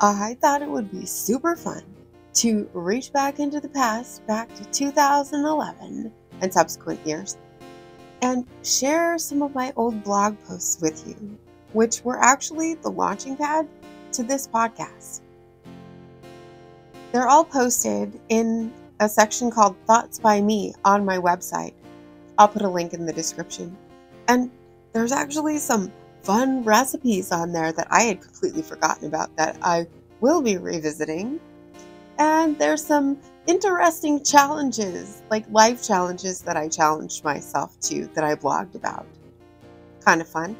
I thought it would be super fun to reach back into the past, back to 2011 and subsequent years, and share some of my old blog posts with you, which were actually the launching pad to this podcast. They're all posted in a section called Thoughts by Me on my website. I'll put a link in the description. And there's actually some fun recipes on there that I had completely forgotten about that I will be revisiting. And there's some interesting challenges, like life challenges that I challenged myself to that I blogged about. Kind of fun.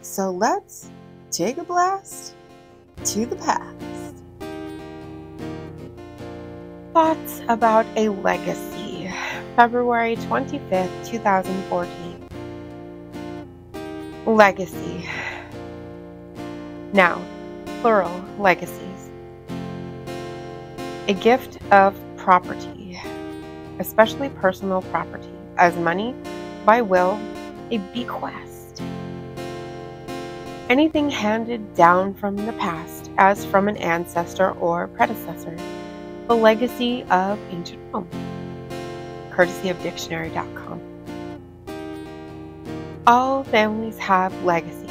So let's take a blast to the past. Thoughts about a legacy, February 25th, 2014. Legacy. Now, plural legacies. A gift of property, especially personal property, as money, by will, a bequest. Anything handed down from the past as from an ancestor or predecessor the Legacy of Ancient Rome, courtesy of dictionary.com. All families have legacies.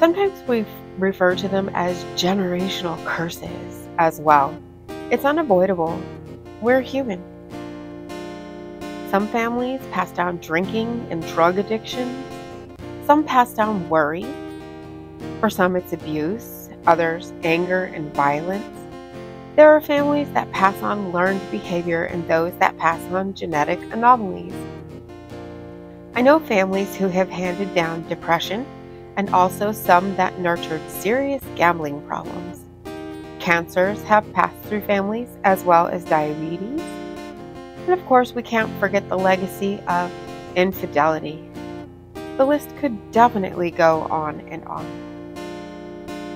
Sometimes we refer to them as generational curses as well. It's unavoidable. We're human. Some families pass down drinking and drug addiction. Some pass down worry. For some, it's abuse, others, anger and violence. There are families that pass on learned behavior and those that pass on genetic anomalies. I know families who have handed down depression and also some that nurtured serious gambling problems. Cancers have passed through families as well as diabetes. And of course, we can't forget the legacy of infidelity. The list could definitely go on and on.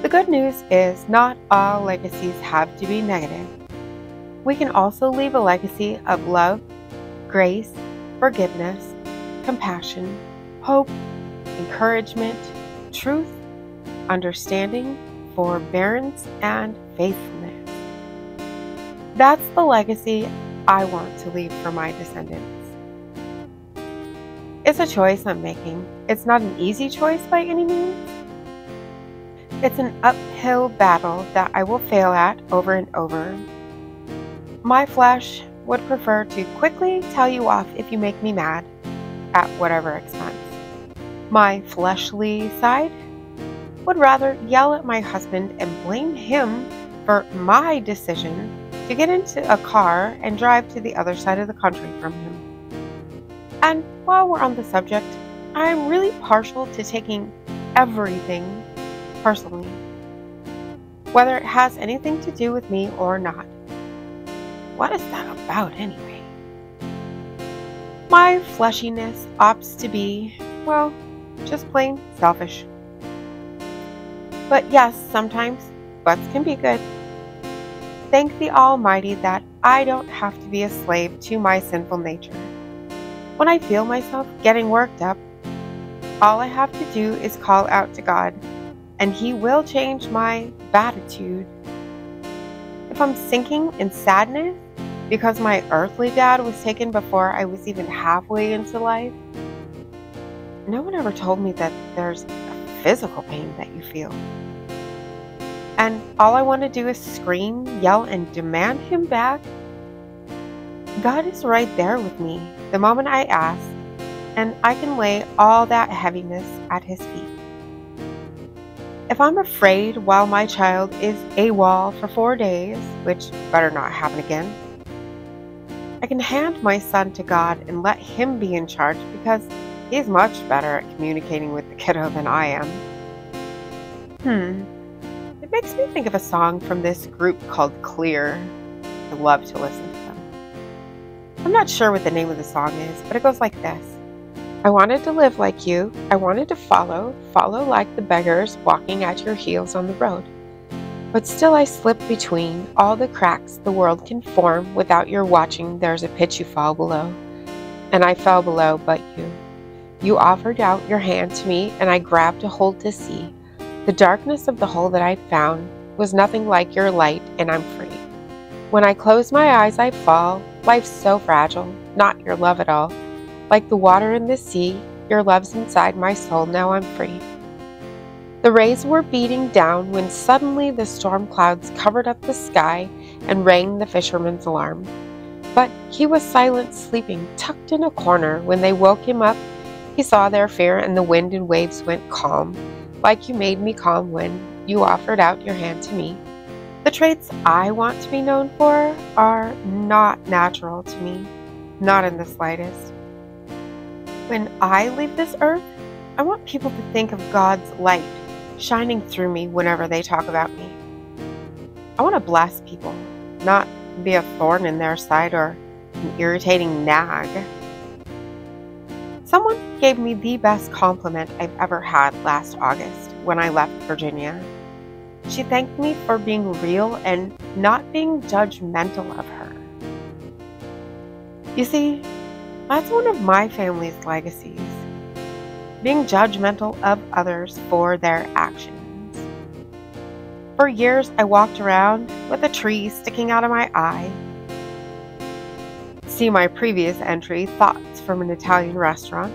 The good news is not all legacies have to be negative. We can also leave a legacy of love, grace, forgiveness, compassion, hope, encouragement, truth, understanding, forbearance, and faithfulness. That's the legacy I want to leave for my descendants. It's a choice I'm making. It's not an easy choice by any means. It's an uphill battle that I will fail at over and over. My flesh would prefer to quickly tell you off if you make me mad, at whatever expense. My fleshly side would rather yell at my husband and blame him for my decision to get into a car and drive to the other side of the country from him. And while we're on the subject, I'm really partial to taking everything personally, whether it has anything to do with me or not. What is that about anyway? My fleshiness opts to be, well, just plain selfish. But yes, sometimes butts can be good. Thank the Almighty that I don't have to be a slave to my sinful nature. When I feel myself getting worked up, all I have to do is call out to God and He will change my attitude. If I'm sinking in sadness because my earthly dad was taken before I was even halfway into life, no one ever told me that there's a physical pain that you feel. And all I want to do is scream, yell, and demand him back. God is right there with me the moment I ask, and I can lay all that heaviness at his feet. If I'm afraid while my child is AWOL for four days, which better not happen again, I can hand my son to God and let him be in charge because he's much better at communicating with the kiddo than I am. Hmm. It makes me think of a song from this group called Clear. I love to listen to them. I'm not sure what the name of the song is, but it goes like this. I wanted to live like you. I wanted to follow, follow like the beggars walking at your heels on the road. But still I slip between all the cracks the world can form without your watching there's a pit you fall below. And I fell below but you. You offered out your hand to me and I grabbed a hold to see. The darkness of the hole that I'd found was nothing like your light, and I'm free. When I close my eyes, I fall. Life's so fragile, not your love at all. Like the water in the sea, your love's inside my soul, now I'm free. The rays were beating down when suddenly the storm clouds covered up the sky and rang the fisherman's alarm. But he was silent, sleeping, tucked in a corner. When they woke him up, he saw their fear, and the wind and waves went calm, like you made me calm when you offered out your hand to me. The traits I want to be known for are not natural to me, not in the slightest. When I leave this earth, I want people to think of God's light shining through me whenever they talk about me. I want to bless people, not be a thorn in their side or an irritating nag. Someone gave me the best compliment I've ever had last August when I left Virginia. She thanked me for being real and not being judgmental of her. You see, that's one of my family's legacies being judgmental of others for their actions. For years, I walked around with a tree sticking out of my eye. See my previous entry, Thoughts from an Italian Restaurant,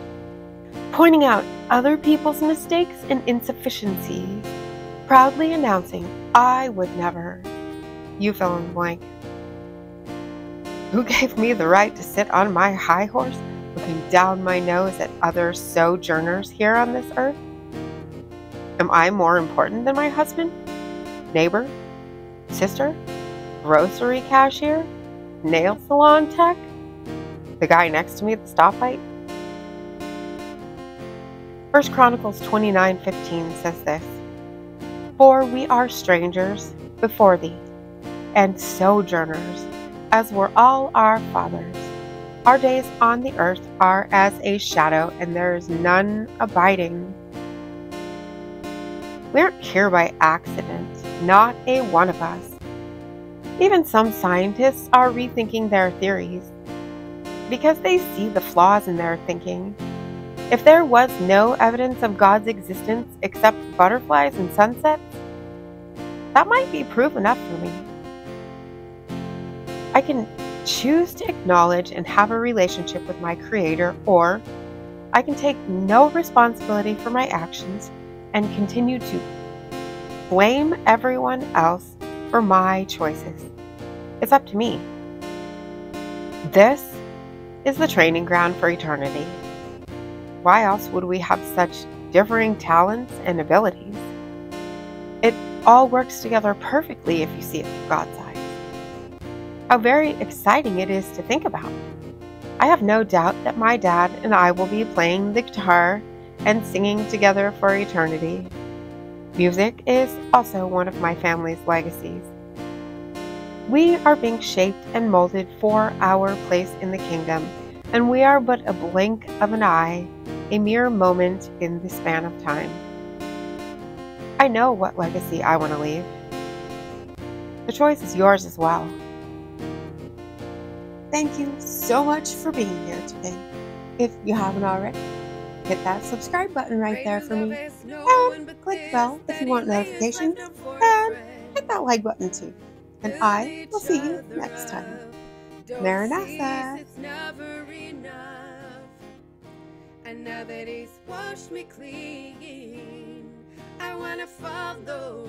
pointing out other people's mistakes and insufficiencies, proudly announcing, I would never. You fill in the blank. Who gave me the right to sit on my high horse looking down my nose at other sojourners here on this earth? Am I more important than my husband, neighbor, sister, grocery cashier, nail salon tech, the guy next to me at the stoplight? First Chronicles 29:15 says this: For we are strangers before thee, and sojourners, as were all our fathers. Our days on the earth are as a shadow, and there is none abiding. We aren't here by accident, not a one of us. Even some scientists are rethinking their theories because they see the flaws in their thinking. If there was no evidence of God's existence except butterflies and sunsets, that might be proof enough for me. I can choose to acknowledge and have a relationship with my Creator, or I can take no responsibility for my actions and continue to blame everyone else for my choices. It's up to me. This is the training ground for eternity. Why else would we have such differing talents and abilities? It all works together perfectly if you see it through God's eyes how very exciting it is to think about. I have no doubt that my dad and I will be playing the guitar and singing together for eternity. Music is also one of my family's legacies. We are being shaped and molded for our place in the kingdom, and we are but a blink of an eye, a mere moment in the span of time. I know what legacy I want to leave. The choice is yours as well. Thank you so much for being here today. If you haven't already, hit that subscribe button right there for me. And click the bell if you want notifications. And hit that like button too. And I will see you next time. Maranatha. And now that he's washed me clean, I wanna follow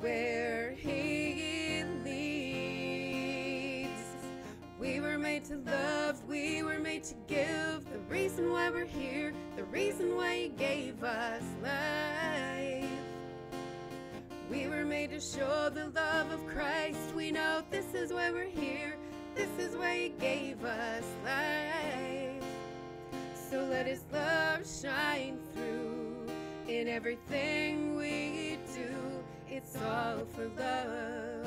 where made to love, we were made to give. The reason why we're here, the reason why He gave us life. We were made to show the love of Christ. We know this is why we're here, this is why He gave us life. So let His love shine through in everything we do. It's all for love.